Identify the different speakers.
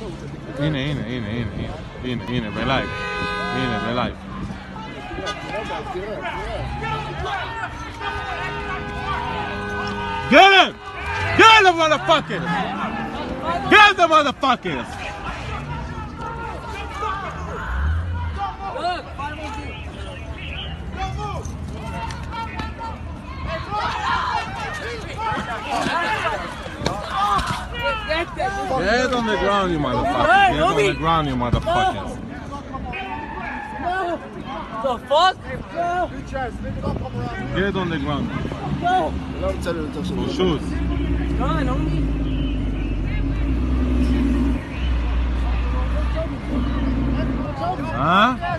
Speaker 1: Είναι, είναι, είναι, είναι, είναι, είναι, με live, είναι με live. Get him! Get him, motherfuckers! Get the motherfuckers! Get on the ground, you motherfucker! Get on the ground, you motherfuckers.
Speaker 2: The fuck?
Speaker 1: Get on the ground. No. Shoes.
Speaker 2: Huh?